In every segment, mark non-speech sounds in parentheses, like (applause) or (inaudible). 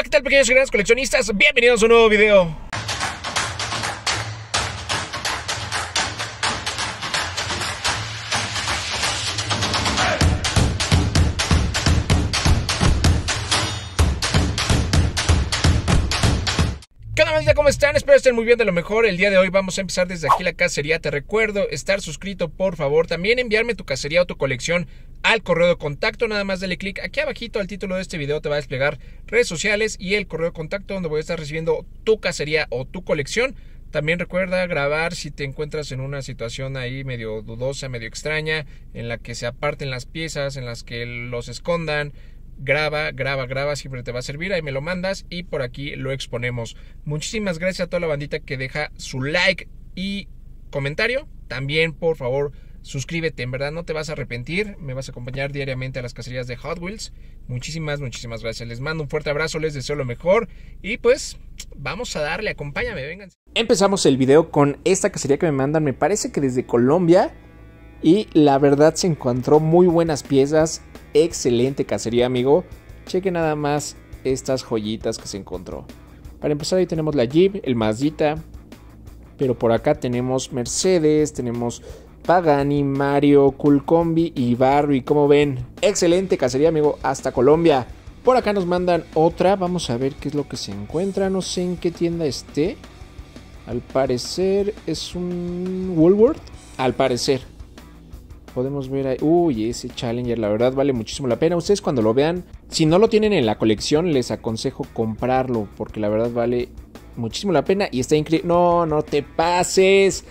Hola, ¿qué tal pequeños y grandes coleccionistas? Bienvenidos a un nuevo video. Están? Espero estén muy bien de lo mejor. El día de hoy vamos a empezar desde aquí la cacería. Te recuerdo estar suscrito, por favor. También enviarme tu cacería o tu colección al correo de contacto. Nada más dale clic aquí abajito al título de este video. Te va a desplegar redes sociales y el correo de contacto donde voy a estar recibiendo tu cacería o tu colección. También recuerda grabar si te encuentras en una situación ahí medio dudosa, medio extraña, en la que se aparten las piezas, en las que los escondan. Graba, graba, graba, siempre te va a servir. Ahí me lo mandas y por aquí lo exponemos. Muchísimas gracias a toda la bandita que deja su like y comentario. También, por favor, suscríbete. En verdad no te vas a arrepentir. Me vas a acompañar diariamente a las cacerías de Hot Wheels. Muchísimas, muchísimas gracias. Les mando un fuerte abrazo, les deseo lo mejor. Y pues, vamos a darle, acompáñame, vengan. Empezamos el video con esta cacería que me mandan, me parece que desde Colombia. Y la verdad se encontró muy buenas piezas. Excelente cacería, amigo. Cheque nada más estas joyitas que se encontró. Para empezar ahí tenemos la Jeep, el Mazdita. Pero por acá tenemos Mercedes, tenemos Pagani, Mario, Combi y Barbie. Como ven, excelente cacería, amigo. Hasta Colombia. Por acá nos mandan otra. Vamos a ver qué es lo que se encuentra. No sé en qué tienda esté. Al parecer es un Woolworth. Al parecer. Podemos ver ahí. Uy, ese Challenger, la verdad vale muchísimo la pena. Ustedes cuando lo vean, si no lo tienen en la colección, les aconsejo comprarlo. Porque la verdad vale muchísimo la pena. Y está increíble. No, no te pases.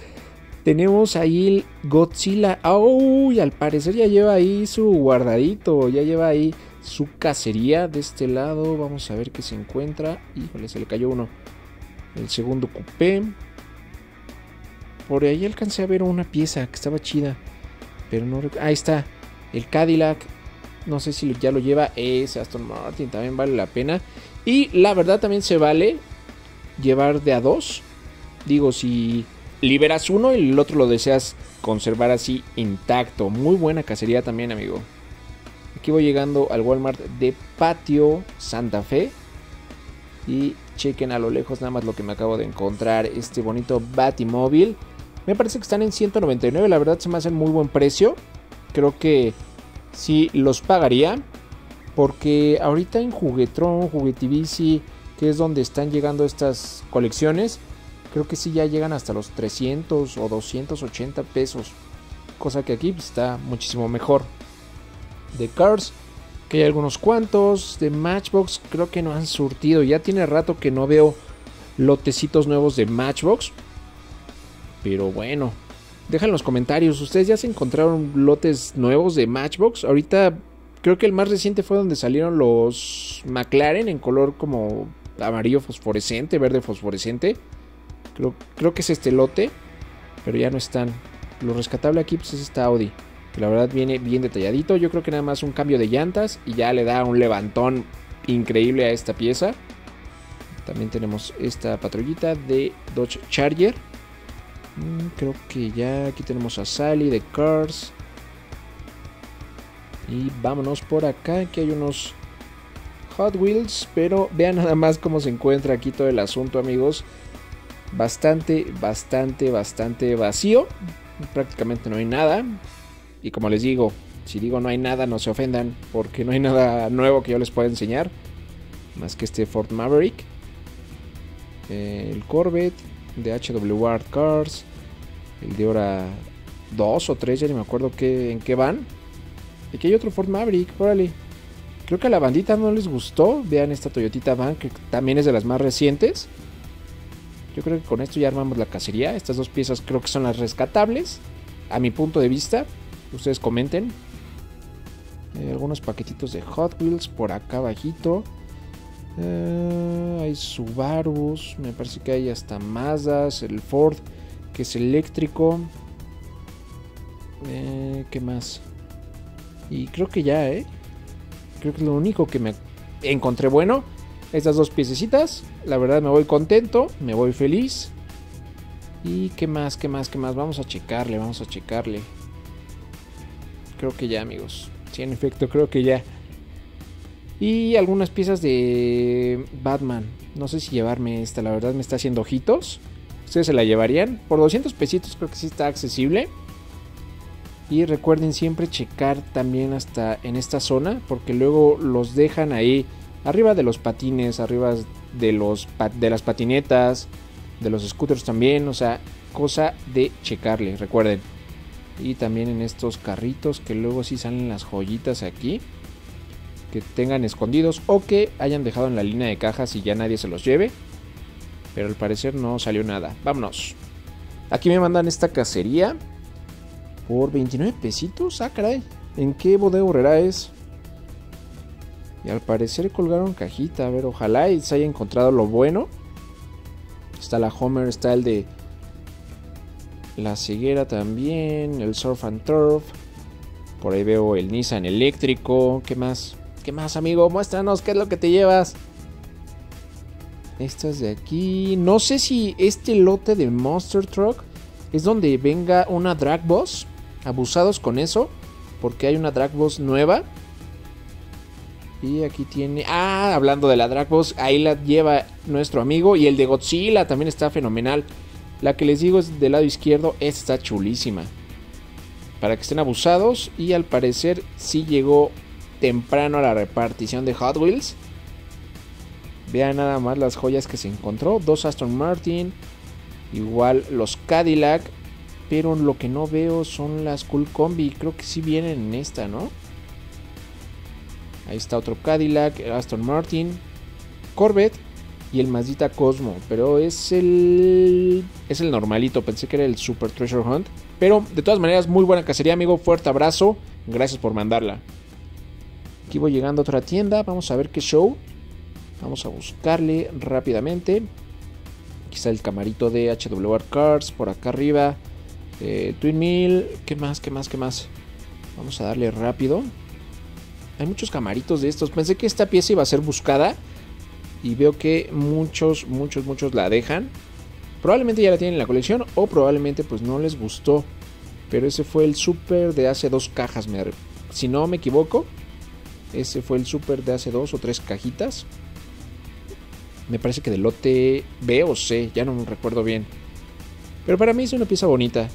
Tenemos ahí el Godzilla. Uy, al parecer ya lleva ahí su guardadito. Ya lleva ahí su cacería de este lado. Vamos a ver qué se encuentra. Híjole, se le cayó uno. El segundo coupé. Por ahí alcancé a ver una pieza que estaba chida. Pero no Ahí está. El Cadillac. No sé si ya lo lleva. Ese Aston Martin también vale la pena. Y la verdad también se vale llevar de a dos. Digo, si liberas uno y el otro lo deseas conservar así intacto. Muy buena cacería también, amigo. Aquí voy llegando al Walmart de Patio Santa Fe. Y chequen a lo lejos nada más lo que me acabo de encontrar. Este bonito Batimóvil. Me parece que están en 199. La verdad se me hacen muy buen precio. Creo que sí los pagaría. Porque ahorita en Juguetron, Juguetivici, que es donde están llegando estas colecciones, creo que sí ya llegan hasta los 300 o 280 pesos. Cosa que aquí pues, está muchísimo mejor. De Cars, que hay algunos cuantos. De Matchbox, creo que no han surtido. Ya tiene rato que no veo lotecitos nuevos de Matchbox. Pero bueno, dejan los comentarios. ¿Ustedes ya se encontraron lotes nuevos de Matchbox? Ahorita creo que el más reciente fue donde salieron los McLaren en color como amarillo fosforescente, verde fosforescente. Creo, creo que es este lote, pero ya no están. Lo rescatable aquí pues, es esta Audi, que la verdad viene bien detalladito. Yo creo que nada más un cambio de llantas y ya le da un levantón increíble a esta pieza. También tenemos esta patrullita de Dodge Charger. Creo que ya aquí tenemos a Sally de Cars. Y vámonos por acá, que hay unos Hot Wheels, pero vean nada más cómo se encuentra aquí todo el asunto, amigos. Bastante, bastante, bastante vacío. Prácticamente no hay nada. Y como les digo, si digo no hay nada, no se ofendan, porque no hay nada nuevo que yo les pueda enseñar. Más que este Ford Maverick. El Corvette de HW Art Cars. El de hora 2 o 3, ya ni me acuerdo qué, en qué van. Aquí hay otro Ford Maverick, órale. Creo que a la bandita no les gustó. Vean esta Toyotita Van, que también es de las más recientes. Yo creo que con esto ya armamos la cacería. Estas dos piezas creo que son las rescatables. A mi punto de vista. Ustedes comenten. Hay algunos paquetitos de Hot Wheels por acá abajito. Uh, hay Subarus. Me parece que hay hasta Mazdas. El Ford que es eléctrico. Eh, ¿Qué más? Y creo que ya, ¿eh? Creo que es lo único que me encontré bueno. Estas dos piececitas. La verdad me voy contento, me voy feliz. ¿Y qué más, qué más, qué más? Vamos a checarle, vamos a checarle. Creo que ya, amigos. Sí, en efecto, creo que ya. Y algunas piezas de Batman. No sé si llevarme esta, la verdad me está haciendo ojitos. Ustedes se la llevarían. Por 200 pesitos creo que sí está accesible. Y recuerden siempre checar también hasta en esta zona. Porque luego los dejan ahí. Arriba de los patines. Arriba de, los, de las patinetas. De los scooters también. O sea, cosa de checarle. Recuerden. Y también en estos carritos. Que luego sí salen las joyitas aquí. Que tengan escondidos. O que hayan dejado en la línea de cajas y ya nadie se los lleve. Pero al parecer no salió nada. Vámonos. Aquí me mandan esta cacería. Por 29 pesitos. Ah, caray. ¿En qué bodega horrera es? Y al parecer colgaron cajita. A ver, ojalá y se haya encontrado lo bueno. Está la Homer, está el de la ceguera también, el Surf and Turf. Por ahí veo el Nissan eléctrico. ¿Qué más? ¿Qué más, amigo? Muéstranos qué es lo que te llevas. Estas de aquí. No sé si este lote de Monster Truck es donde venga una Drag Boss. Abusados con eso. Porque hay una Drag Boss nueva. Y aquí tiene. Ah, hablando de la Drag Boss. Ahí la lleva nuestro amigo. Y el de Godzilla también está fenomenal. La que les digo es del lado izquierdo. Esta está chulísima. Para que estén abusados. Y al parecer sí llegó temprano a la repartición de Hot Wheels. Vean nada más las joyas que se encontró. Dos Aston Martin. Igual los Cadillac. Pero lo que no veo son las Cool Combi. Creo que sí vienen en esta, ¿no? Ahí está otro Cadillac, Aston Martin, Corvette y el Mazda Cosmo. Pero es el. Es el normalito. Pensé que era el Super Treasure Hunt. Pero de todas maneras, muy buena cacería, amigo. Fuerte abrazo. Gracias por mandarla. Aquí voy llegando a otra tienda. Vamos a ver qué show. Vamos a buscarle rápidamente. Quizá el camarito de HWR Cars por acá arriba. Eh, Twin Mill. ¿Qué más? ¿Qué más? ¿Qué más? Vamos a darle rápido. Hay muchos camaritos de estos. Pensé que esta pieza iba a ser buscada. Y veo que muchos, muchos, muchos la dejan. Probablemente ya la tienen en la colección. O probablemente pues no les gustó. Pero ese fue el super de hace dos cajas. Si no me equivoco. Ese fue el super de hace dos o tres cajitas. Me parece que de lote B o C, ya no me recuerdo bien. Pero para mí es una pieza bonita.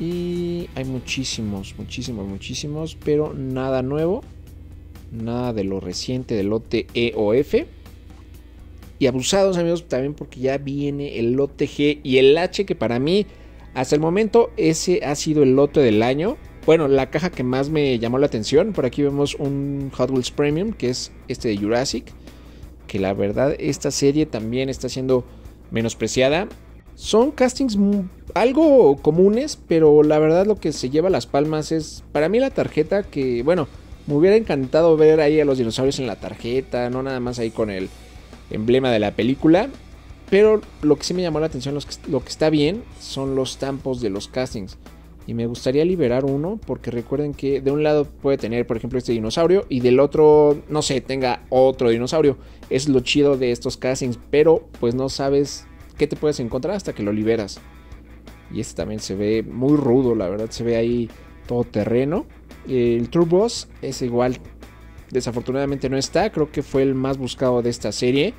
Y hay muchísimos, muchísimos, muchísimos, pero nada nuevo. Nada de lo reciente del lote E o F. Y abusados amigos también porque ya viene el lote G y el H que para mí hasta el momento ese ha sido el lote del año. Bueno, la caja que más me llamó la atención, por aquí vemos un Hot Wheels Premium que es este de Jurassic que la verdad esta serie también está siendo menospreciada. Son castings algo comunes, pero la verdad lo que se lleva las palmas es para mí la tarjeta que, bueno, me hubiera encantado ver ahí a los dinosaurios en la tarjeta, no nada más ahí con el emblema de la película. Pero lo que sí me llamó la atención, lo que está bien, son los tampos de los castings. Y me gustaría liberar uno porque recuerden que de un lado puede tener, por ejemplo, este dinosaurio y del otro, no sé, tenga otro dinosaurio. Es lo chido de estos castings, pero pues no sabes qué te puedes encontrar hasta que lo liberas. Y este también se ve muy rudo, la verdad, se ve ahí todo terreno. El Turbos es igual, desafortunadamente no está, creo que fue el más buscado de esta serie.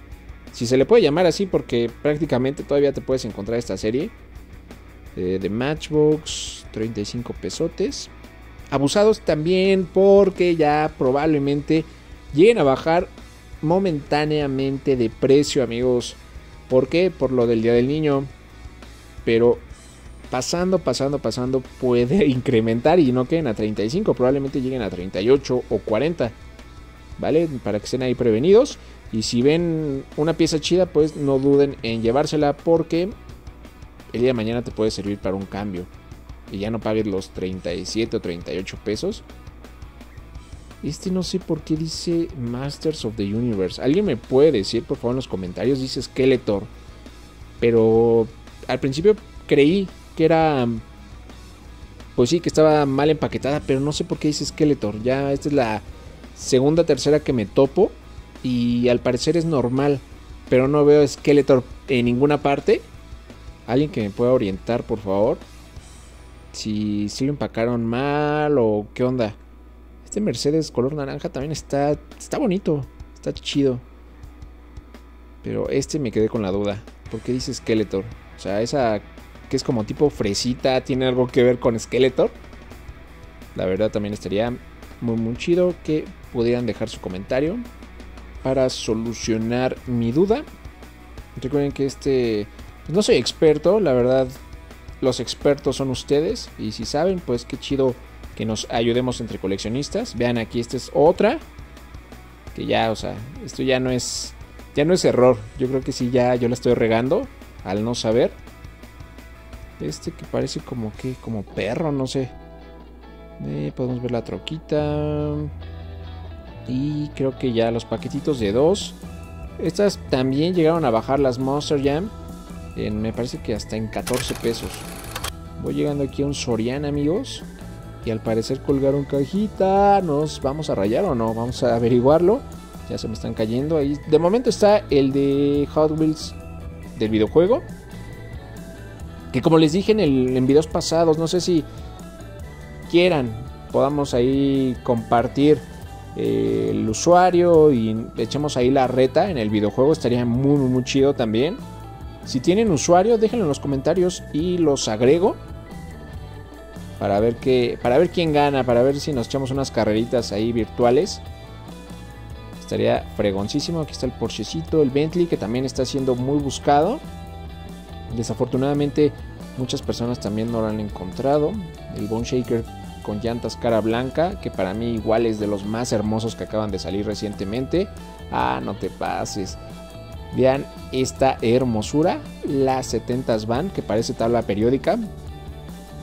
Si se le puede llamar así porque prácticamente todavía te puedes encontrar esta serie. Eh, de Matchbox, 35 pesotes. Abusados también porque ya probablemente lleguen a bajar momentáneamente de precio, amigos. ¿Por qué? Por lo del Día del Niño. Pero pasando, pasando, pasando puede (laughs) incrementar y no queden a 35, probablemente lleguen a 38 o 40. ¿Vale? Para que estén ahí prevenidos. Y si ven una pieza chida, pues no duden en llevársela porque el día de mañana te puede servir para un cambio. Y ya no pagues los 37 o 38 pesos. Este no sé por qué dice Masters of the Universe. ¿Alguien me puede decir, por favor, en los comentarios? Dice Skeletor. Pero al principio creí que era... Pues sí, que estaba mal empaquetada, pero no sé por qué dice Skeletor. Ya esta es la segunda, tercera que me topo. Y al parecer es normal. Pero no veo Skeletor en ninguna parte. Alguien que me pueda orientar, por favor. Si, si lo empacaron mal o qué onda. Este Mercedes color naranja también está, está bonito. Está chido. Pero este me quedé con la duda. ¿Por qué dice Skeletor? O sea, esa que es como tipo fresita, ¿tiene algo que ver con Skeletor? La verdad también estaría muy muy chido que pudieran dejar su comentario para solucionar mi duda. Recuerden que este, no soy experto, la verdad los expertos son ustedes y si saben, pues qué chido que nos ayudemos entre coleccionistas. Vean aquí, esta es otra. Que ya, o sea, esto ya no es. Ya no es error. Yo creo que sí, ya yo la estoy regando. Al no saber. Este que parece como que. como perro, no sé. Eh, podemos ver la troquita. Y creo que ya los paquetitos de dos. Estas también llegaron a bajar las Monster Jam. Me parece que hasta en 14 pesos. Voy llegando aquí a un Sorian, amigos. Y al parecer colgaron cajita. ¿Nos vamos a rayar o no? Vamos a averiguarlo. Ya se me están cayendo ahí. De momento está el de Hot Wheels del videojuego. Que como les dije en, el, en videos pasados, no sé si quieran, podamos ahí compartir eh, el usuario y echemos ahí la reta en el videojuego. Estaría muy, muy, muy chido también. Si tienen usuario, déjenlo en los comentarios y los agrego para ver qué, para ver quién gana, para ver si nos echamos unas carreritas ahí virtuales. Estaría fregoncísimo. Aquí está el Porschecito, el Bentley que también está siendo muy buscado. Desafortunadamente muchas personas también no lo han encontrado. El Bone Shaker con llantas cara blanca, que para mí igual es de los más hermosos que acaban de salir recientemente. Ah, no te pases. Vean esta hermosura, la 70s Van, que parece tabla periódica.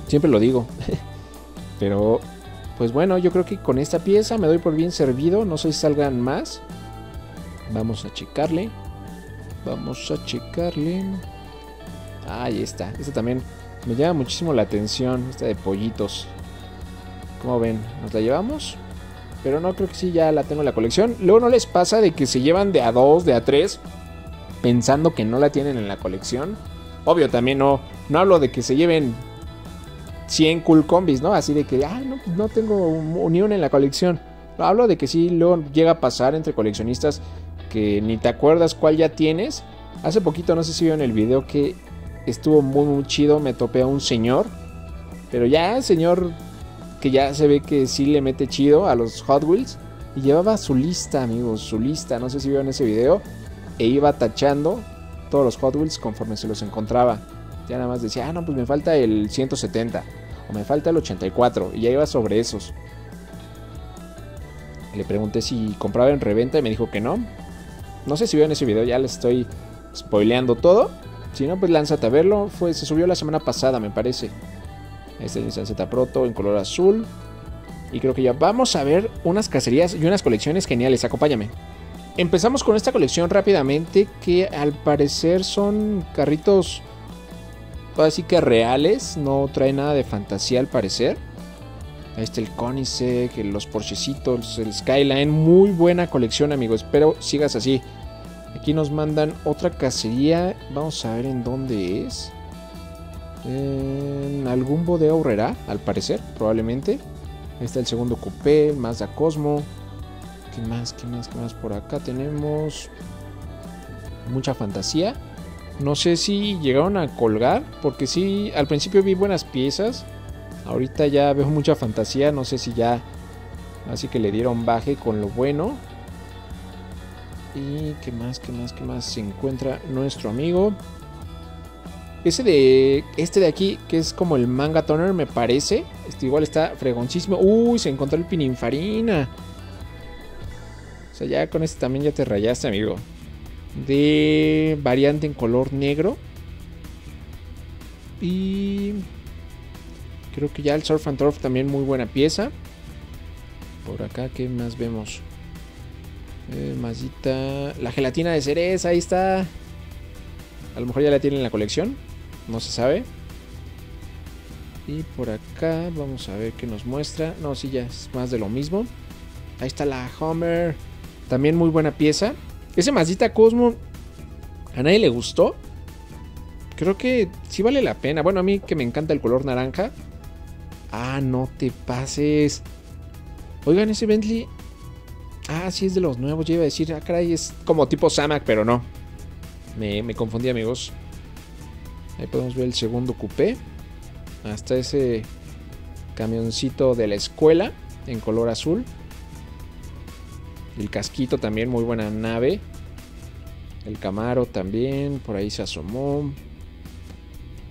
Siempre lo digo. (laughs) Pero, pues bueno, yo creo que con esta pieza me doy por bien servido. No sé si salgan más. Vamos a checarle. Vamos a checarle. Ahí está. Esta también me llama muchísimo la atención. Esta de pollitos. Como ven, nos la llevamos. Pero no creo que sí, ya la tengo en la colección. Luego no les pasa de que se llevan de a dos, de a tres. Pensando que no la tienen en la colección. Obvio, también no, no hablo de que se lleven 100 cool combis, ¿no? Así de que, ah, no, no tengo unión en la colección. Hablo de que sí, luego llega a pasar entre coleccionistas que ni te acuerdas cuál ya tienes. Hace poquito, no sé si vieron el video que estuvo muy, muy chido. Me topé a un señor, pero ya, señor, que ya se ve que sí le mete chido a los Hot Wheels. Y llevaba su lista, amigos, su lista. No sé si vieron ese video. E iba tachando todos los Hot Wheels conforme se los encontraba. Ya nada más decía, ah, no, pues me falta el 170 o me falta el 84 y ya iba sobre esos. Le pregunté si compraba en reventa y me dijo que no. No sé si vieron ese video, ya les estoy spoileando todo. Si no, pues lánzate a verlo. Fue, se subió la semana pasada, me parece. Este es Nissan Z Proto en color azul. Y creo que ya vamos a ver unas cacerías y unas colecciones geniales. Acompáñame. Empezamos con esta colección rápidamente que al parecer son carritos así que reales, no trae nada de fantasía al parecer. Ahí está el Koenigsegg, los Porschecitos, el Skyline, muy buena colección amigos, espero sigas así. Aquí nos mandan otra cacería, vamos a ver en dónde es. En algún horrera, al parecer, probablemente. Ahí está el segundo coupé, Mazda Cosmo. ¿Qué más? ¿Qué más? ¿Qué más? Por acá tenemos mucha fantasía. No sé si llegaron a colgar, porque sí, al principio vi buenas piezas. Ahorita ya veo mucha fantasía, no sé si ya... Así que le dieron baje con lo bueno. Y qué más, qué más, qué más se encuentra nuestro amigo. Ese de. Este de aquí, que es como el manga toner, me parece. Este igual está fregoncísimo. Uy, se encontró el pininfarina. Sea, ya con este también ya te rayaste, amigo de variante en color negro. Y creo que ya el Surf and Turf también muy buena pieza. Por acá, ¿qué más vemos? Eh, La gelatina de cereza, ahí está. A lo mejor ya la tienen en la colección. No se sabe. Y por acá vamos a ver qué nos muestra. No, sí, ya es más de lo mismo. Ahí está la Homer. También muy buena pieza. Ese Mazita Cosmo a nadie le gustó. Creo que sí vale la pena. Bueno, a mí que me encanta el color naranja. Ah, no te pases. Oigan, ese Bentley. Ah, sí, es de los nuevos. Ya iba a decir, ah, caray, es como tipo Samac, pero no. Me, me confundí, amigos. Ahí podemos ver el segundo coupé. Hasta ese camioncito de la escuela en color azul. El casquito también, muy buena nave. El Camaro también, por ahí se asomó.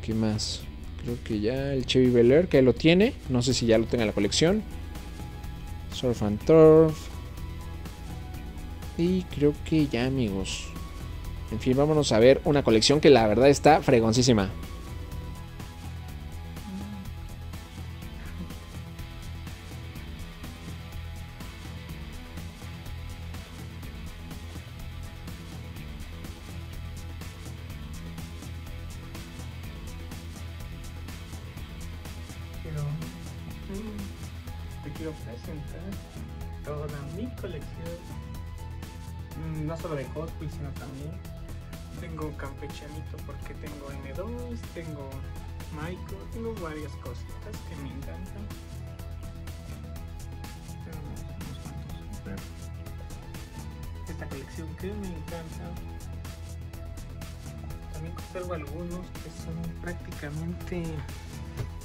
¿Qué más? Creo que ya el Chevy Bel Air, que lo tiene. No sé si ya lo tenga en la colección. Surf and Turf. Y creo que ya, amigos. En fin, vámonos a ver una colección que la verdad está fregoncísima. Hot Wheels, sino también tengo campechanito porque tengo N2, tengo Micro, tengo varias cositas que me encantan. Unos cuantos. Esta colección que me encanta. También conservo algunos que son prácticamente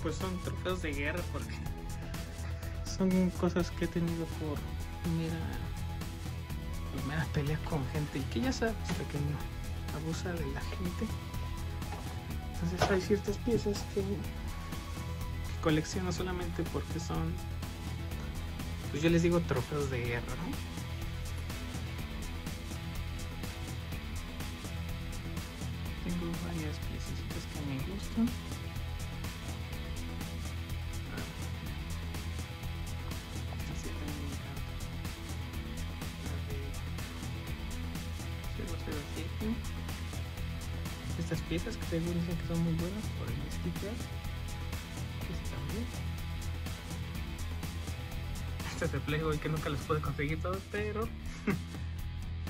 pues son trofeos de guerra porque son cosas que he tenido por primera primera pelea con gente y que ya sabes hasta que no abusa de la gente entonces hay ciertas piezas que, que colecciono solamente porque son pues yo les digo trofeos de guerra ¿no? tengo varias piezas que me gustan según dicen que son muy buenas por el sticker. También. Este es de Playboy que nunca los pude conseguir todos, pero (laughs)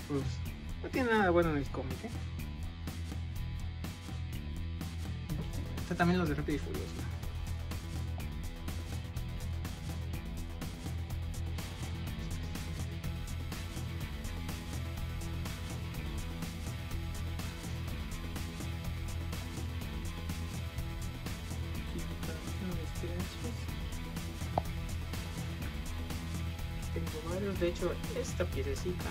pues no tiene nada bueno en el cómic. ¿eh? Este también los de Rápido y Furioso. Esta piececita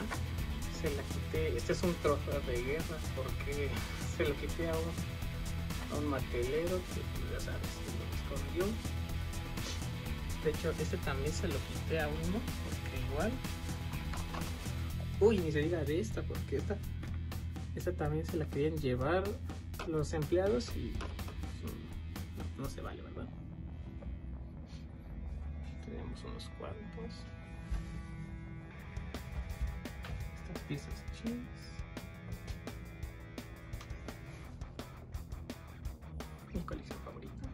se la quité, este es un trofeo de guerra porque (laughs) se lo quité a un, a matelero que ya sabes, se lo escondió. De hecho este también se lo quité a uno porque igual... Uy, ni se diga de esta porque esta, esta también se la querían llevar los empleados y no, no se vale, ¿verdad? Tenemos unos cuantos. Estas piezas chinas. Mi colección favorita.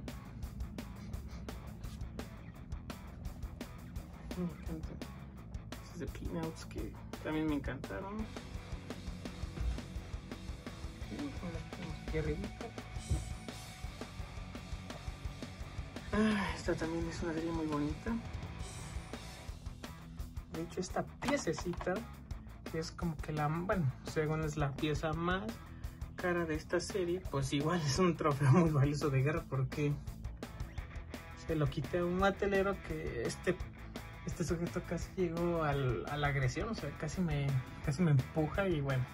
Me encanta. Estas de Peanuts que también me encantaron. Aquí. Ah, esta también es una serie muy bonita. De hecho, esta piececita, que es como que la, bueno, según es la pieza más cara de esta serie, pues igual es un trofeo muy valioso de guerra porque se lo quité a un matelero que este, este sujeto casi llegó al, a la agresión, o sea, casi me, casi me empuja y bueno,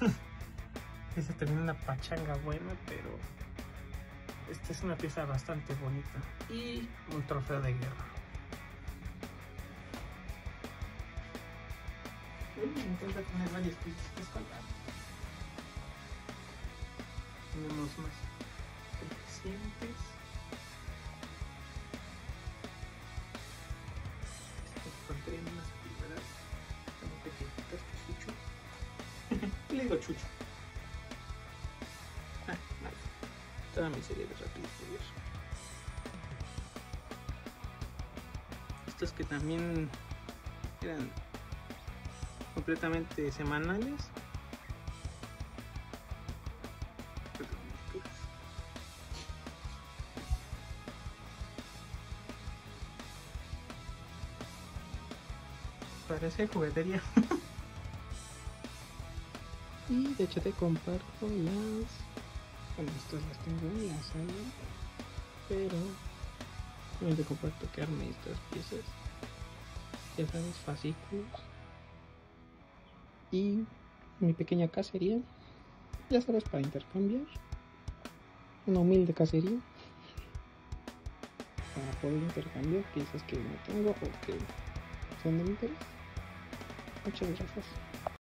(laughs) esa termina una pachanga buena, pero esta es una pieza bastante bonita y un trofeo de guerra. Me encanta tener varias piezas colgadas. Tenemos más recientes. Encontré unas figuras como pequeñitas que chucho. ¿Qué (laughs) le digo chucho? Ah, nada toda mi serie de Rápido. Estos que también eran completamente semanales. parece juguetería. (laughs) y de hecho te comparto las... Bueno, estas las tengo en la sala. Pero... También te comparto que armé estas piezas. Ya sabes, fascículos. Y mi pequeña cacería. Ya sabes, para intercambiar. Una humilde cacería para poder intercambiar piezas que no tengo o que son de mi interés. Muchas gracias.